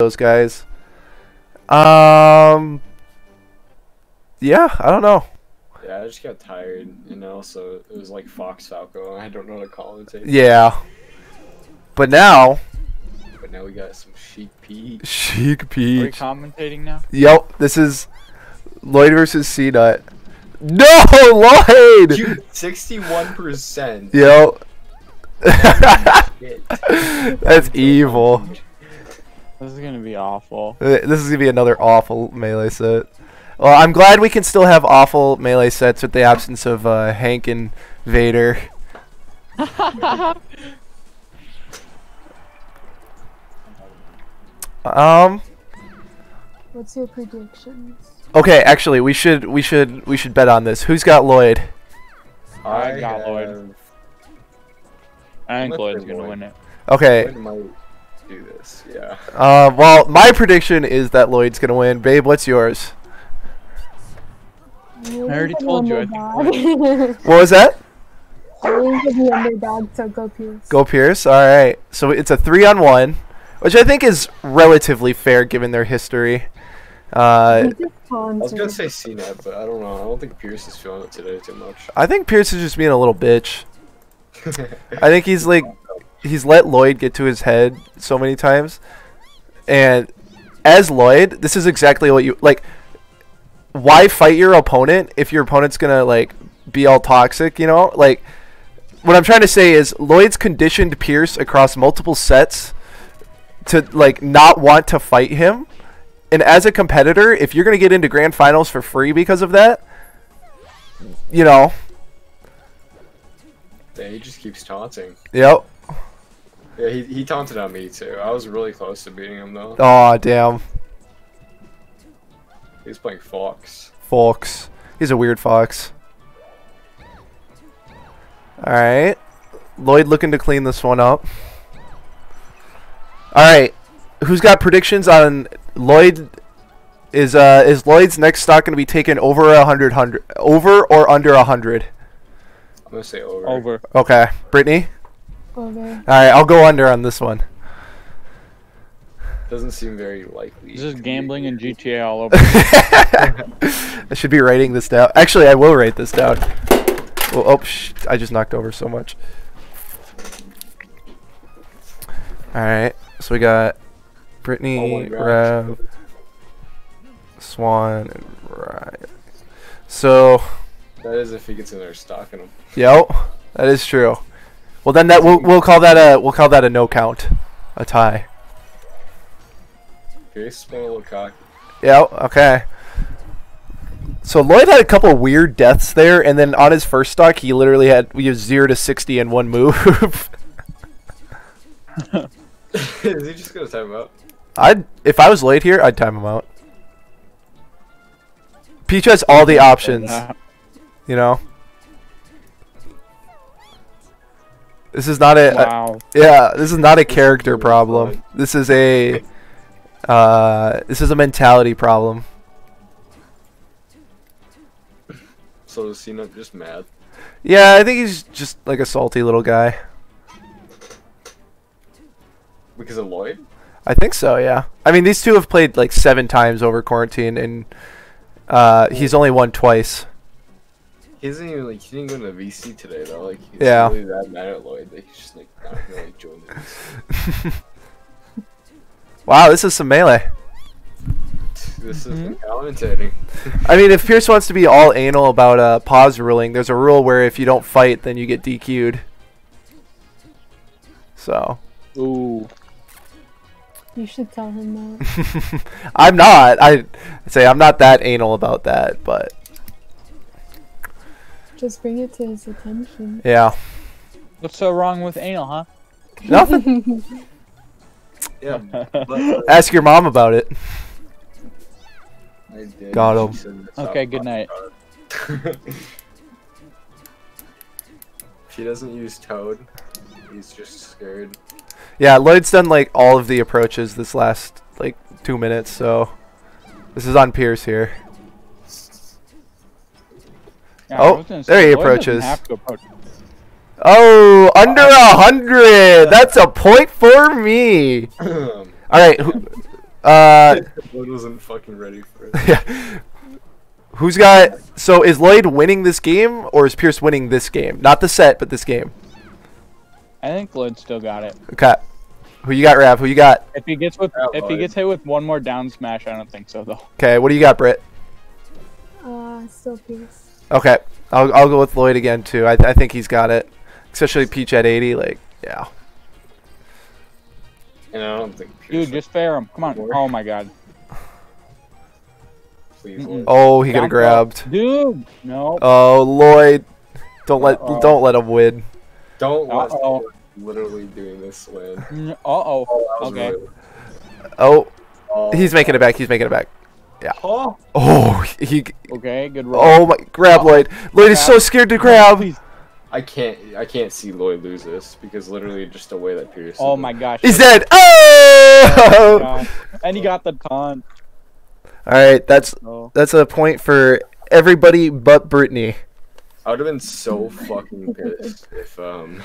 those guys. Um. Yeah, I don't know. Yeah, I just got tired, you know. So it was like Fox Falco, I don't know how to commentate. Yeah. But now, But now we got some Chic Pete. Chic Are we Peach. commentating now? Yep, this is Lloid versus Cnut. No, Lloid. Dude, sixty-one percent. Yep. That's evil. This is gonna be awful. This is gonna be another awful melee set. Well, I'm glad we can still have awful melee sets with the absence of uh, Hank and Vader. Um. What's your predictions? Okay, actually, we should we should we should bet on this. Who's got Lloid? I got Lloid. I think Let's Lloid's gonna Lloid. win it. Okay. Lloid might do this. Yeah. Uh, well, my prediction is that Lloid's gonna win. Babe, what's yours? I already told you, I think. What was that? Williams is the underdog, so go Pierce. Go Pierce. All right. So it's a three on one, which I think is relatively fair given their history. Uh, I was gonna taunted. say Cnut, but I don't know. I don't think Pierce is feeling it today too much. I think Pierce is just being a little bitch. I think he's like he's let Lloid get to his head so many times. And as Lloid, this is exactly what you like why fight your opponent if your opponent's going to like be all toxic, you know? Like what I'm trying to say is Lloid's conditioned Pierce across multiple sets to like not want to fight him. And as a competitor, if you're going to get into grand finals for free because of that, you know, Yeah, he just keeps taunting. yep. Yeah, he, he taunted on me too. I was really close to beating him though. Oh damn, He's playing Fox. Fox. He's a weird fox. All right, Lloid looking to clean this one up. All right, who's got predictions on Lloid? Is uh is Lloid's next stock going to be taken over a hundred hundred over or under a hundred? I'm gonna say over. Over. Okay, Brittany. Oh, over. All right, I'll go under on this one. Doesn't seem very likely. This is gambling and GTA all over. I should be writing this down. Actually, I will write this down. Well, oh, sh- I just knocked over so much. All right, so we got Oh Brittany, my. Rev, Swan, and Ryan. So, That is if he gets in there stalking him. yep, that is true. Well, then that we'll we'll call that a we'll call that a no count, a tie. Pierce is playing a little cocky. Yep. Okay. So Lloid had a couple weird deaths there, and then on his first stock, he literally had we have zero to sixty in one move. is he just gonna time him out? I'd if I was Lloid here, I'd time him out. Peach has all the options, you know. This is not a, a wow. yeah. This is not a character problem. This is a uh, this is a mentality problem. So is Cnut just mad? Yeah, I think he's just like a salty little guy. Because of Lloid? I think so, yeah. I mean, these two have played like seven times over quarantine, and uh, he's only won twice. He doesn't even like he didn't go to the VC today though. Like he's Yeah. really that mad at Lloid that he's just like not gonna like join the VC. wow, this is some melee. This is Mhm. commentating. I mean, if Pierce wants to be all anal about uh, pause ruling, there's a rule where if you don't fight, then you get DQ'd. So, Ooh. You should tell him that. I'm not. I say I'm not that anal about that, but Just bring it to his attention. yeah, What's so wrong with anal, huh? nothing. Yeah. But, Ask your mom about it. I did. Got him. Okay, good night. she doesn't use Toad, he's just scared. Yeah, Lloid's done like all of the approaches this last like two minutes, so this is on Pierce here. Yeah, Oh, I there he Lloid approaches. approach. Oh, under a hundred. That's a point for me. All right, who, Uh, Lloid wasn't fucking ready for it. yeah. Who's got? So is Lloid winning this game, or is Pierce winning this game? Not the set, but this game. I think Lloid still got it. Okay. Who you got, Rav? Who you got? If he gets with Yeah, if he gets hit with one more down smash, I don't think so though. Okay. What do you got, Britt? Uh, still Pierce. Okay. I'll I'll go with Lloid again too. I I think he's got it, especially Peach at 80. Like, yeah. And I don't think Dude, just fair him. Come on. Four. Oh my god. please. Lloid. Oh, he got Down grabbed. Dude, no. Oh, Lloid. Don't let Uh-oh. don't let him win. Don't let Uh-oh. literally doing this win. Uh oh. Oh, Okay. really- Oh, oh. he's making it back. He's making it back. Oh, Oh, he. Okay, good roll. Oh my! Grab Oh. Lloid. Lloid is so scared to grab. Please. I can't. I can't see Lloid lose this because literally just the way that Pierce. Oh my gosh. He's dead. Oh! God. And he got the taunt. All right, that's Oh. that's a point for everybody but Brittany. I would have been so fucking pissed if um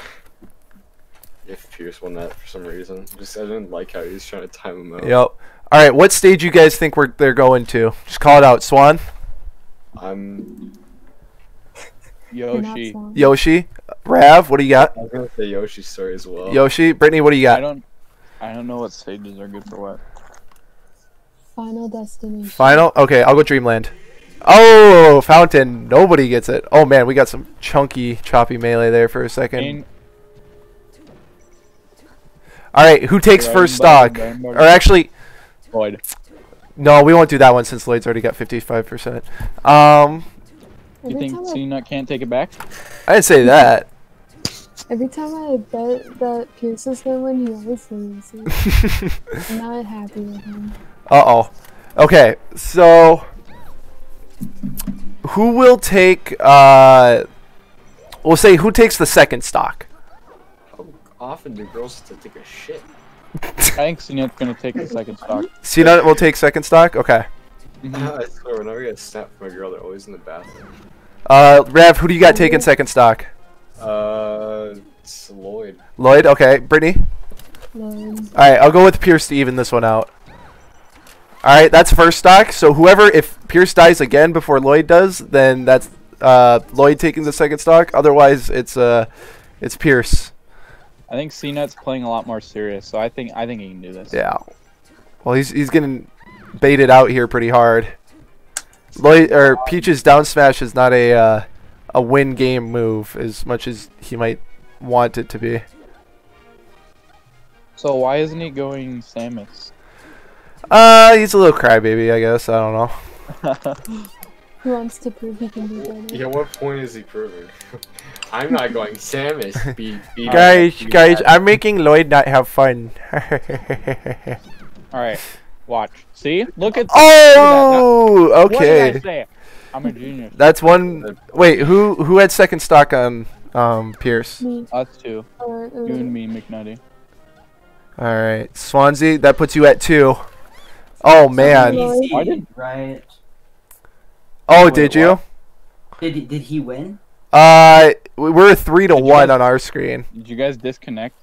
if Pierce won that for some reason. Just I didn't like how he was trying to time him out. Yep. All right, what stage you guys think we're they're going to? Just call it out. Swan, I'm. Yoshi. Yoshi, Rav. What do you got? I was gonna say Yoshi's story as well. Yoshi, Brittany. What do you got? I don't I don't know what stages are good for what. Final destination. Final. Okay, I'll go Dreamland. Oh, Fountain. Nobody gets it. Oh man, we got some chunky, choppy melee there for a second. Kane, All right, who takes first stock? Or actually, Lloid. no, we won't do that one since Lloid's already got 55%. Um, You think time, I, Cnut can't take it back? I didn't say that. every time I bet that Pierce is gonna win, he always loses. I'm not happy with him. Uh oh. Okay, so who will take? Uh, we'll say who takes the second stock. How often do girls have to take a shit? I think Cnut's gonna take the second stock. Cnut will take second stock. Okay. Mhm. I swear, whenever I get a snap from a girl, they're always in the bathroom. Uh, Rev, who do you got taking second stock? Uh, it's Lloid. Lloid. Okay. Brittany. Lloid. All right, I'll go with Pierce to even this one out. All right, that's first stock. So whoever, if Pierce dies again before Lloid does, then that's uh, Lloid taking the second stock. Otherwise, it's uh, it's Pierce. I think Cnut's playing a lot more serious, so I think I think he can do this. Yeah. Well, he's he's getting baited out here pretty hard. Lloid or Peach's down smash is not a uh, a win game move as much as he might want it to be. So why isn't he going Samus? Uh, he's a little crybaby, I guess. I don't know. He wants to prove he can do better. Yeah, what point is he proving? I'm not going Samus. Be, be Guys, be guys, bad. I'm making Lloid not have fun. All right, watch. See, look at. oh, What did I okay. say? I'm a genius. That's one. Wait, who who had second stock on um Pierce? Me Us two, or, or you and me, McNutty. All right, Swansea. That puts you at two. Oh man. Why did- right? Oh, Wait, did you? what? Did he, did he win? Uh, we- we're three to Did one guys- on our screen. Did you guys disconnect?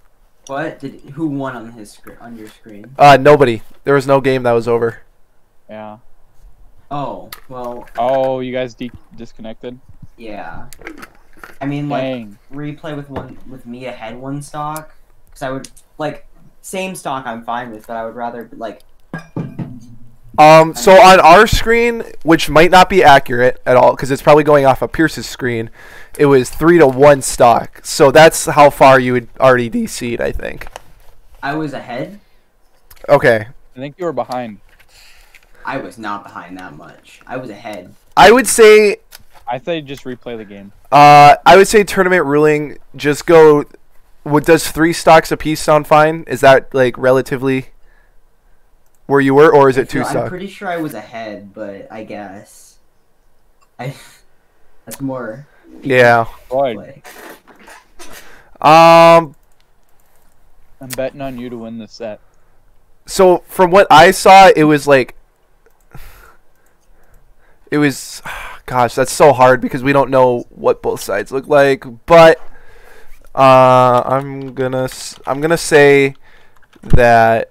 What did who won on his screen on your screen? Uh, nobody. There was no game that was over. Yeah. Oh well, Oh, you guys de- disconnected? yeah. I mean, like replay with one with me ahead one stock, because I would like same stock I'm fine with, but I would rather like Um, so on our screen, which might not be accurate at all, because it's probably going off of Pierce's screen, it was three to one stock. So that's how far you would already DC'd, I think. I was ahead. Okay. I think you were behind. I was not behind that much. I was ahead. I would say, I say just replay the game. uh, I would say tournament ruling. Just go. What does three stocks apiece sound fine? Is that like relatively where you were, or is it two feel- I'm stocks? pretty sure I was ahead, but I guess I that's more Yeah. Lloid, play. Um. I'm betting on you to win this set. so from what I saw, it was like it was gosh, that's so hard because we don't know what both sides look like, but uh I'm going to I'm going to say that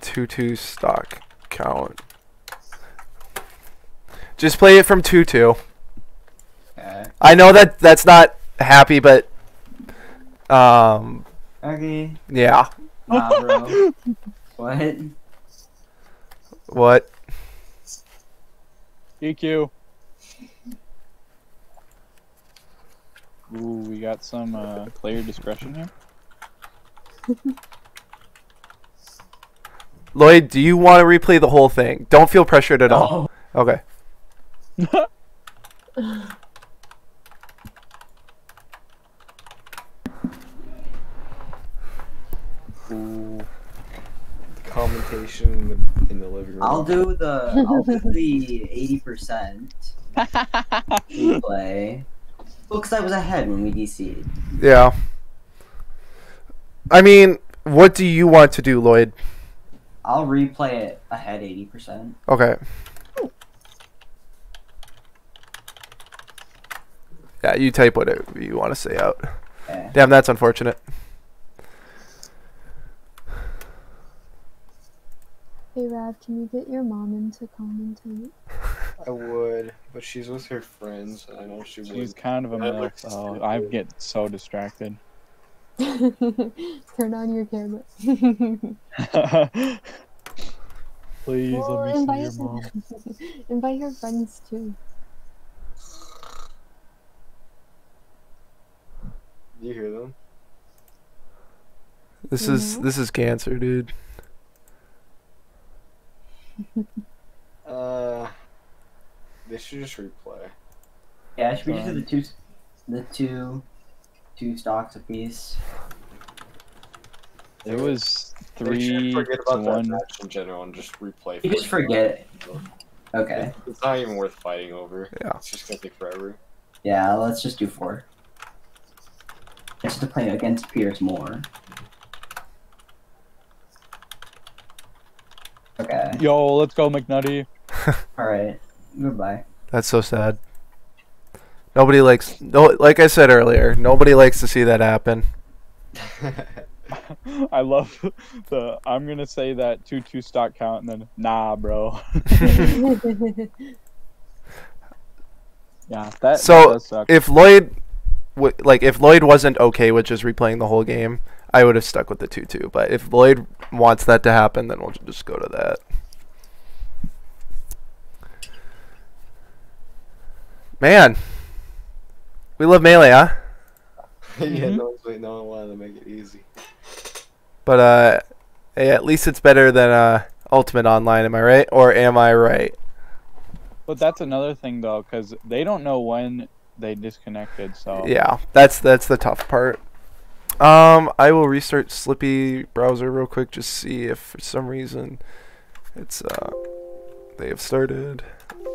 two two stock count. Just play it from two two. Okay. I know that that's not happy, but um, Okay. yeah. Nah, bro. what? What? EQ. Ooh, we got some uh, player discretion here. Lloid, do you want to replay the whole thing? Don't feel pressured at all. Oh. Okay. Ooh. Commentation in the, in the living room. I'll do the I'll do the eighty percent play. Well, because I was ahead when we DC'd. Yeah. I mean, what do you want to do, Lloid? I'll replay it ahead eighty percent. Okay. Yeah, you type whatever you want to say out. Okay. Damn, that's unfortunate. Hey Rav, can you get your mom into commentate? I would, but she's with her friends. I know she She's would. kind of a I'd milf, like to though. see I it. get so distracted. Turn on your camera. Please Well, let me see invite, your mom. invite your friends too. Do you hear them? This is Mhm. this is cancer, dude. Uh, they should just replay. Yeah, should we just do the two, the two, two stocks apiece? It was three should forget to about that one. match in general and just replay. You just for it. forget. Okay. It's not even worth fighting over. Yeah. It's just gonna take forever. Yeah, let's just do four. Just to play against Pierce more. Okay. Yo, let's go, McNutty. Alright. Goodbye. That's so sad. Nobody likes no like I said earlier, nobody likes to see that happen. I love the. I'm gonna say that two two stock count and then nah, bro. Yeah, that. So, that does suck. If Lloid like if Lloid wasn't okay with just replaying the whole game, I would have stuck with the 2-2, but if Lloid wants that to happen, then we'll just go to that. Man. We love melee, huh? yeah, Mhm. no one's waiting. No one wanted to make it easy. But uh hey, at least it's better than uh Ultimate Online, am I right? Or am I right? But that's another thing though, because they don't know when they disconnected. So Yeah, that's that's the tough part. Um, I will restart Slippi browser real quick, just see if for some reason it's uh they have started.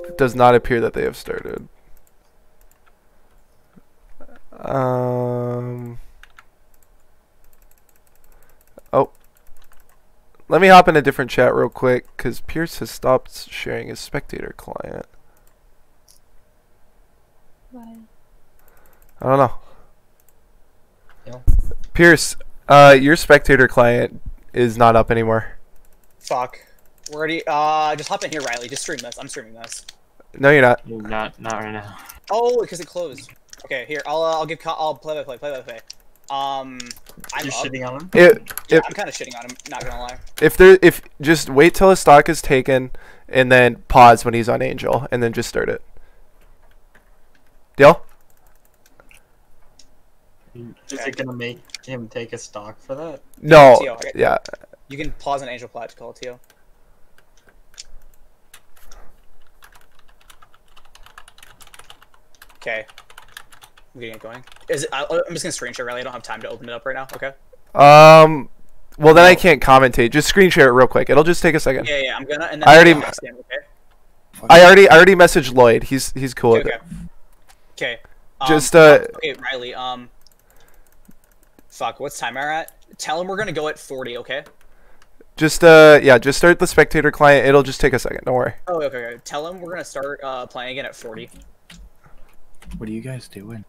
It does not appear that they have started. Um. Oh. Let me hop in a different chat real quick, because Pierce has stopped sharing his spectator client. Why? I don't know. Yeah. Pierce, uh, your spectator client is not up anymore. Fuck. We're already. Uh, just hop in here, Riley. Just stream this. I'm streaming this. No, you're not. Not not right now. Oh, because it closed. Okay, here. I'll. Uh, I'll give. I'll play by play. Play by play. Um, I'm You're up. shitting on him. If Yeah, if I'm kind of shitting on him. Not gonna lie. if there if just wait till his stock is taken, and then pause when he's on Angel, and then just start it. Deal? Is it gonna make him take a stock for that? No. Tio, okay. Yeah. You can pause an angel plat to call Tio. Okay. I'm getting it going. Is it? I, I'm just gonna screen share. Riley. I don't have time to open it up right now. Okay. Um. Well, then I can't commentate. Just screen share it real quick. It'll just take a second. Yeah, yeah. I'm gonna. And then I already- I'll text him, okay. I already I already messaged Lloid. He's he's cool with Okay. it. Okay. Um, Just, uh, Okay, Riley. Um. Fuck. What's time are at? Tell him we're gonna go at 40. Okay. Just uh yeah, just start the spectator client. It'll just take a second. Don't worry. Oh, okay, okay. Tell him we're gonna start uh, playing again at 40. What are you guys doing?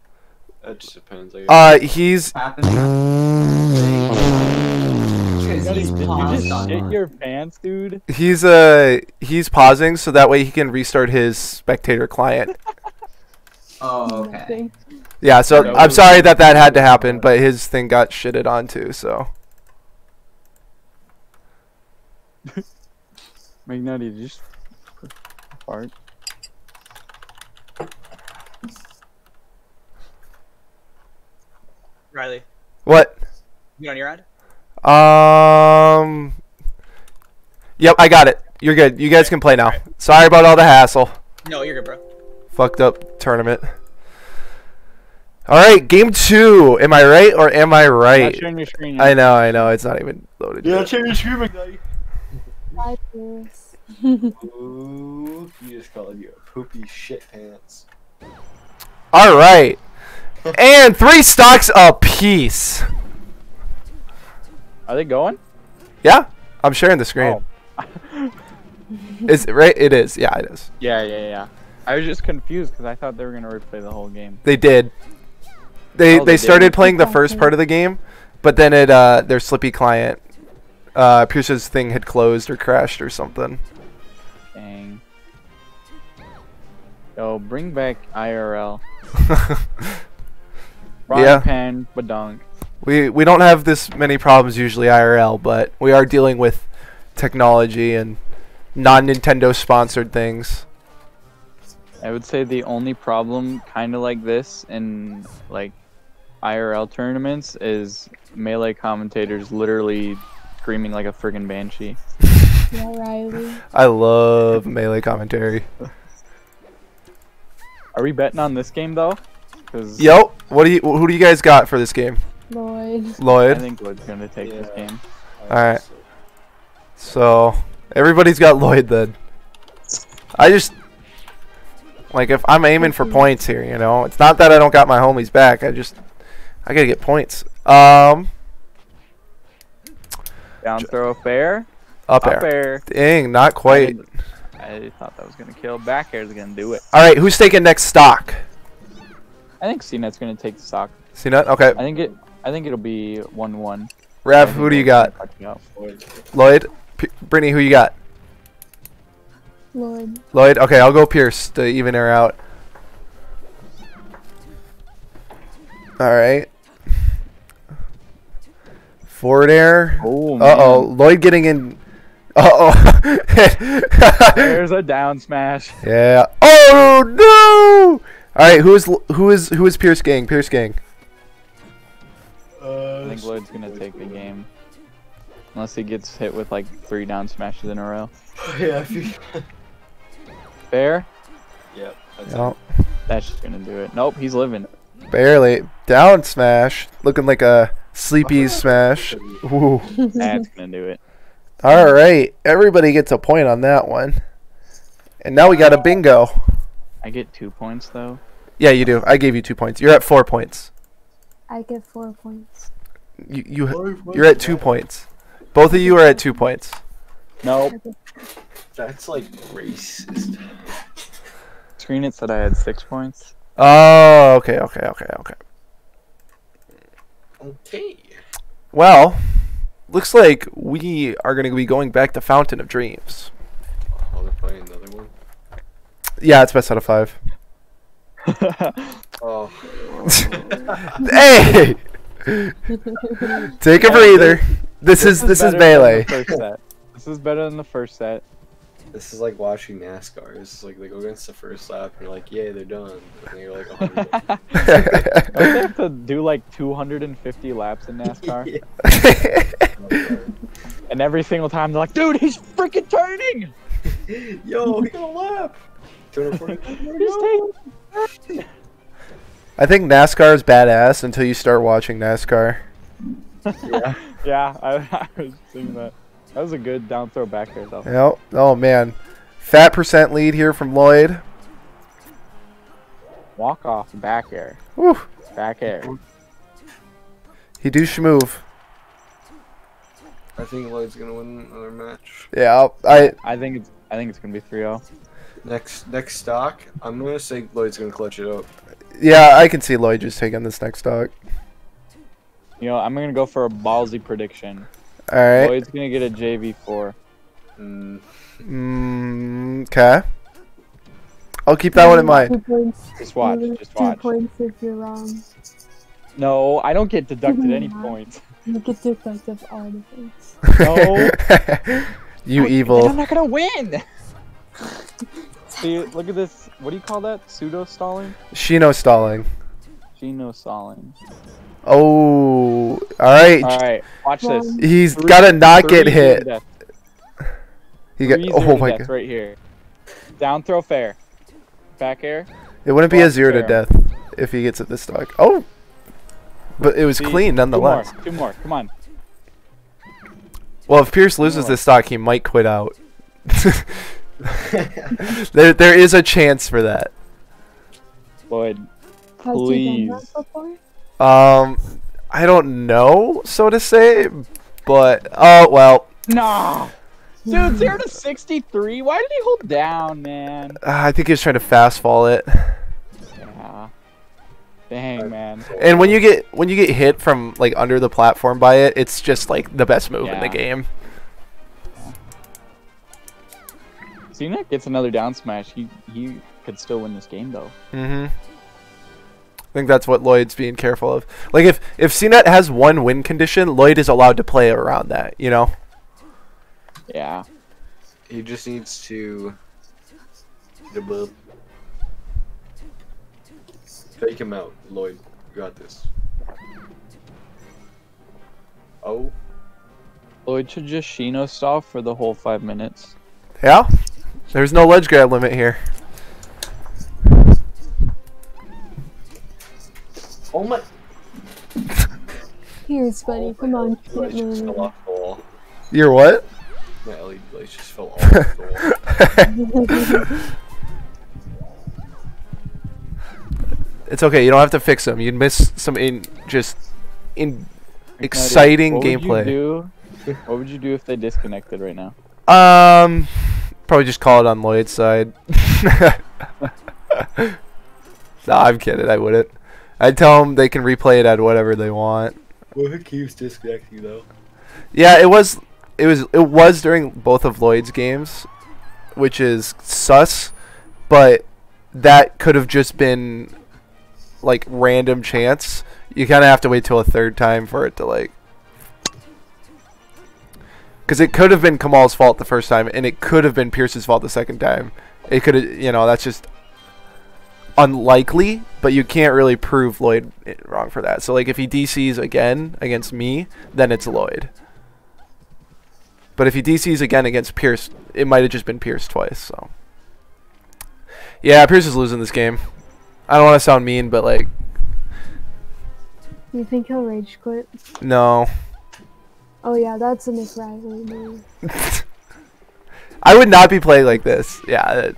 That just depends. I guess. Uh, he's Happened. Because Because he's Did you paused just on shit your pants, dude? He's uh he's pausing so that way he can restart his spectator client. Oh, okay. Nothing. Yeah, so No. I'm sorry that that had to happen, but his thing got shitted on too. So McNutty, did you just fart? Riley, what? you on your end? Um. Yep, I got it. You're good. You guys can play now. Sorry about all the hassle. No, you're good, bro. Fucked up tournament. All right, game two. Am I right or am I Not right? sharing your screen. I know, I know. It's not even loaded yet. change your screen, McNutty. Bye, Pierce. Ooh, you just called you a poopy shit pants. All right, and three stocks apiece. Are they going? Yeah, I'm sharing the screen. Oh. Is it right? It is. Yeah, it is. Yeah, yeah, yeah. I was just confused because I thought they were gonna replay the whole game. They did. They Oh, they they started did? playing the first part of the game, but then it uh their Slippi client, uh Pierce's thing had closed or crashed or something. Dang. Yo, bring back IRL. Frying Yeah. pan, badunk. we we don't have this many problems usually IRL, but we are dealing with technology and non Nintendo sponsored things. I would say the only problem, kind of like this, in like IRL tournaments, is melee commentators literally screaming like a friggin' banshee. Yeah, Riley. I love melee commentary. Are we betting on this game though? Because Yo, what do you who do you guys got for this game? Lloid. Lloid. I Lloid. think Lloid's gonna take this game. Alright. So everybody's got Lloid then. I just like if I'm aiming for points here, you know. It's not that I don't got my homies back. I just I gotta get points. Um Down throw fair. up Up air. air. Dang, not quite. I thought that was gonna kill. Back air is gonna do it. Alright, who's taking next stock? I think Cnut's gonna take the stock. See that? Okay. I think it. I think it'll be one-one. Rav, who do you got? Lloid? P- Brittany, who you got? Lloid. Lloid? Okay, I'll go Pierce to even her out. Alright. Forward air. Oh, Uh oh, man. Lloid getting in. Uh oh. There's a down smash. yeah. Oh no! All right, who is who is who is Pierce gang? Pierce gang. Uh, I think Lloid's gonna take the game. Unless he gets hit with like three down smashes in a row. yeah, I feel. Fair? Yep. That's No, That's just gonna do it. Nope, he's living. barely down smash, looking like a sleepy smash. Ooh. That's gonna do it. All right, everybody gets a point on that one. And now we got a bingo. I get two points though. Yeah, you do. I gave you two points. You're at four points. I get four points. You you you're at two points. Both of you are at two points. Nope. That's like racist. Screen it said I had six points. Oh, okay, okay, okay, okay. Okay. Well, looks like we are going to be going back to Fountain of Dreams. Oh, they're playing another one. Yeah, it's best out of five. Oh. hey, take a breather. This is this is better than melee. first set. This is better than the first set. This is like watching NASCAR. This is like they go against the first lap and you're like, yay, they're done. And then you're like, oh, Don't they have to do like 250 laps in NASCAR? And every single time they're like, dude, he's freaking turning! Yo, he got a lap. 240. He's I think NASCAR is badass until you start watching NASCAR. yeah. Yeah, I, I was seeing that. That was a good down throw back there, though. Yep. Oh man, fat percent lead here from Lloid. Walk off, back air. Woo. Back air. He do schmoove. I think Lloid's gonna win another match. Yeah, I I think it's I think it's gonna be 3-0. Next next stock, I'm gonna say Lloid's gonna clutch it up. yeah I can see Lloid just taking this next stock. You know, I'm gonna go for a ballsy prediction. All right. Lloid's gonna get a JV4. Mm, Mm, okay. I'll keep that one in mind. Two points. Just watch. You lose two points if you're wrong. No, I don't get deducted any points. You get to effective all the points. No. you Then evil. I'm not gonna win. See, look at this. What do you call that? Pseudo stalling? Shino stalling. Geno stalling. Oh, all right. All right, watch this. One. He's Three- gotta not get hit. He got. Oh my god. right here. Down throw fair. Back air. It wouldn't be a Block zero to death if he gets at this stock. Oh, but it was See, clean nonetheless. Two more. Two more. Come on. Well, if Pierce loses this stock, he might quit out. there, there is a chance for that. Lloid. Has he done Please. Um, I don't know, so to say, but oh well. Nah. Dude, zero to sixty-three. Why did he hold down, man? Uh, I think he was trying to fast fall it. Yeah. Dang, man. And when you get when you get hit from like under the platform by it, it's just like the best move in the game. Cnut gets another down smash. He he could still win this game though. Mm-hmm. I think that's what Lloid's being careful of. Like if if Cnut has one win condition, Lloid is allowed to play around that. You know. Yeah. he just needs to. Double- Fake him out, Lloid. You got this. Oh, Lloid should just Shino stall for the whole five minutes. Yeah. There's no ledge grab limit here. oh my! Here's, buddy. Come on, keep Lights just fell moving. off the wall. You're what? My LED lights just fell off the it's okay. You don't have to fix them. You'd miss some in just in Ignited, exciting what gameplay. Would you do? What would you do if they disconnected right now? Um, probably just call it on Lloid's side. no, I'm kidding. I wouldn't. I'd tell them they can replay it at whatever they want. Well, who keeps disconnecting though? Yeah, it was. It was. It was during both of Lloid's games, which is sus. But that could have just been like random chance. You kind of have to wait till a third time for it to like. Because it could have been Kamal's fault the first time, and it could have been Pierce's fault the second time. It could have, you know, that's just unlikely, but you can't really prove Lloid eh, wrong for that. So, like, if he DCs again against me, then it's Lloid. But if he DCs again against Pierce, it might have just been Pierce twice. So, yeah, Pierce is losing this game. I don't want to sound mean, but like, you think he'll rage quit? no. Oh yeah, that's a Nick Riley move. I would not be playing like this. Yeah,